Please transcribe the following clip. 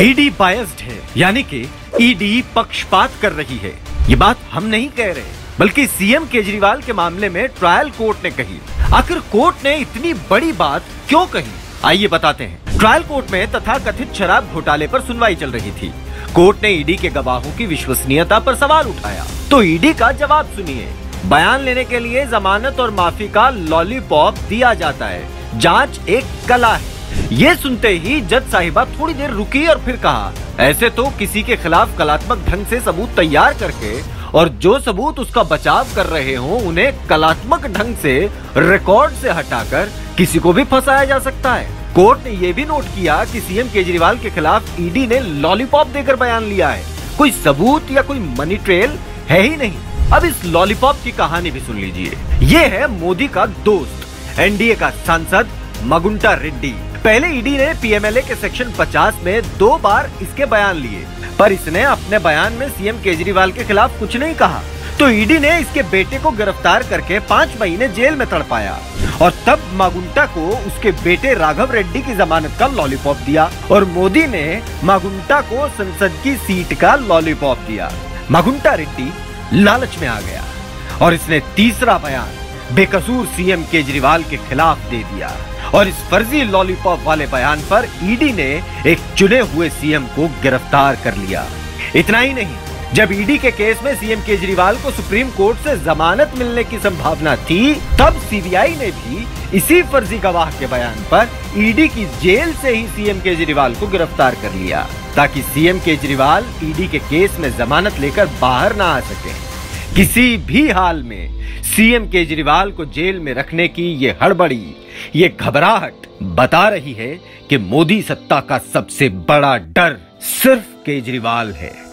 ED biased है, यानी कि ईडी पक्षपात कर रही है। ये बात हम नहीं कह रहे, बल्कि सीएम केजरीवाल के मामले में ट्रायल कोर्ट ने कही। आखिर कोर्ट ने इतनी बड़ी बात क्यों कही? आइए बताते हैं। ट्रायल कोर्ट में तथा कथित शराब घोटाले पर सुनवाई चल रही थी। कोर्ट ने ईडी के गवाहों की विश्वसनीयता पर सवाल उठाया। तो ईडी का जवाब सुनिए। बयान लेने के लिए जमानत और माफ़ी का लॉलीपॉप दिया जाता है। जाँच एक कला है। ये सुनते ही जज साहिबा थोड़ी देर रुकी और फिर कहा, ऐसे तो किसी के खिलाफ कलात्मक ढंग से सबूत तैयार करके और जो सबूत उसका बचाव कर रहे हो, उन्हें कलात्मक ढंग से रिकॉर्ड से हटाकर किसी को भी फंसाया जा सकता है। कोर्ट ने यह भी नोट किया कि सीएम केजरीवाल के खिलाफ ईडी ने लॉलीपॉप देकर बयान लिया है। कोई सबूत या कोई मनी ट्रेल है ही नहीं। अब इस लॉलीपॉप की कहानी भी सुन लीजिए। ये है मोदी का दोस्त, एनडीए का सांसद मगुंटा रेड्डी। पहले ईडी ने पीएमएलए के सेक्शन 50 में दो बार इसके बयान लिए, पर इसने अपने बयान में सीएम केजरीवाल के खिलाफ कुछ नहीं कहा। तो ईडी ने इसके बेटे को गिरफ़्तार करके पाँच महीने जेल में तड़पाया, और तब मागुंटा को उसके बेटे राघव रेड्डी की जमानत का लॉलीपॉप दिया, और मोदी ने मागुंटा को संसद की सीट का लॉलीपॉप दिया। मागुंटा रेड्डी लालच में आ गया, और इसने तीसरा बयान बेकसूर सीएम केजरीवाल के खिलाफ दे दिया। और इस फर्जी लॉलीपॉप वाले बयान पर ईडी ने एक चुने हुए सीएम को गिरफ़्तार कर लिया। इतना ही नहीं, जब ईडी के केस में सीएम केजरीवाल को सुप्रीम कोर्ट से जमानत मिलने की संभावना थी, तब सीबीआई ने भी इसी फर्जी गवाह के बयान पर ईडी की जेल से ही सीएम केजरीवाल को गिरफ़्तार कर लिया, ताकि सीएम केजरीवाल ईडी के केस में जमानत लेकर बाहर ना आ सके। किसी भी हाल में सीएम केजरीवाल को जेल में रखने की ये हड़बड़ी, ये घबराहट बता रही है कि मोदी सत्ता का सबसे बड़ा डर सिर्फ़ केजरीवाल है।